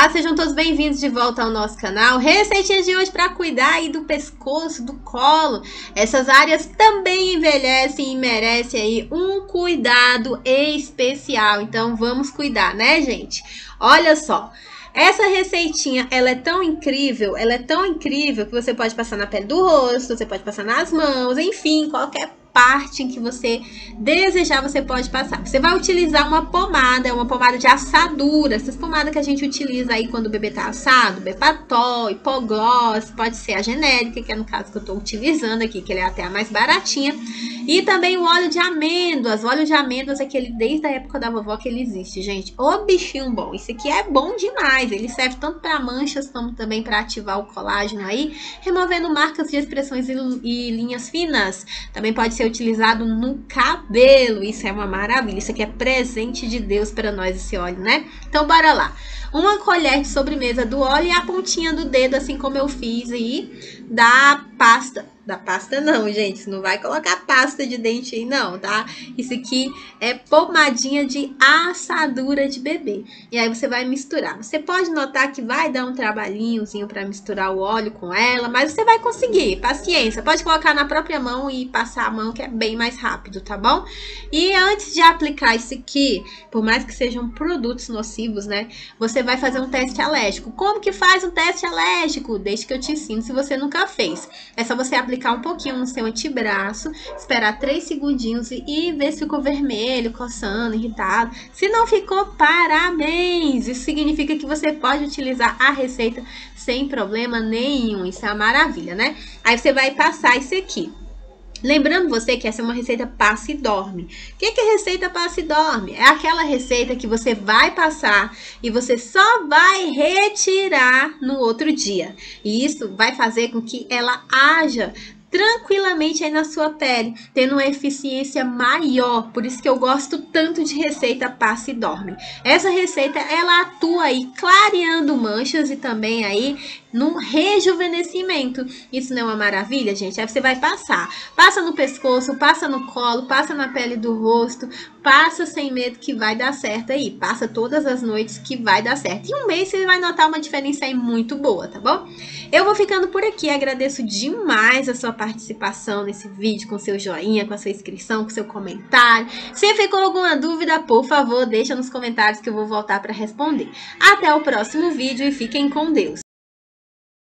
paz, sejam todos bem-vindos de volta ao nosso canal. Receitinhas de hoje para cuidar aí do pescoço, do colo. Essas áreas também envelhecem e merecem aí um cuidado especial. Então vamos cuidar, né, gente? Olha só. Essa receitinha, ela é tão incrível, ela é tão incrível que você pode passar na pele do rosto, você pode passar nas mãos, enfim, qualquer parte em que você desejar, você pode passar. Você vai utilizar uma pomada, é uma pomada de assadura, essas pomadas que a gente utiliza aí quando o bebê tá assado, Bepatol, Hipogloss, pode ser a genérica, que é no caso que eu tô utilizando aqui, que ele é até a mais baratinha. E também o óleo de amêndoas, o óleo de amêndoas é aquele desde a época da vovó que ele existe, gente. O bichinho bom, isso aqui é bom demais, ele serve tanto para manchas como também para ativar o colágeno aí, removendo marcas de expressões e, e linhas finas. Também pode ser utilizado no cabelo. Isso é uma maravilha. Isso aqui é presente de Deus para nós, esse óleo, né? Então, bora lá. Uma colher de sobremesa do óleo e a pontinha do dedo, assim como eu fiz aí, da pasta da pasta não, gente. Não vai colocar pasta de dente aí, não, tá? Isso aqui é pomadinha de assadura de bebê. E aí você vai misturar. Você pode notar que vai dar um trabalhinhozinho para misturar o óleo com ela, mas você vai conseguir. Paciência. Pode colocar na própria mão e passar a mão, que é bem mais rápido, tá bom? E antes de aplicar isso aqui, por mais que sejam produtos nocivos, né? Você vai fazer um teste alérgico. Como que faz um teste alérgico? Deixa que eu te ensino se você nunca fez. É só você aplicar um pouquinho no seu antebraço, esperar 3 segundinhos e, e ver se ficou vermelho, coçando, irritado. Se não ficou, parabéns! Isso significa que você pode utilizar a receita sem problema nenhum. Isso é uma maravilha, né? Aí você vai passar isso aqui. Lembrando você que essa é uma receita passe e dorme. O que é receita passe e dorme? É aquela receita que você vai passar e você só vai retirar no outro dia. E isso vai fazer com que ela haja tranquilamente aí na sua pele, tendo uma eficiência maior. Por isso que eu gosto tanto de receita passe e dorme. Essa receita ela atua aí clareando manchas e também aí no rejuvenescimento. Isso não é uma maravilha, gente? Aí você vai passar. Passa no pescoço, passa no colo, passa na pele do rosto, passa sem medo que vai dar certo aí. Passa todas as noites que vai dar certo. Em um mês você vai notar uma diferença aí muito boa, tá bom? Eu vou ficando por aqui. Agradeço demais a sua participação nesse vídeo, com seu joinha, com a sua inscrição, com seu comentário. Se ficou alguma dúvida, por favor, deixa nos comentários que eu vou voltar para responder. Até o próximo vídeo e fiquem com Deus.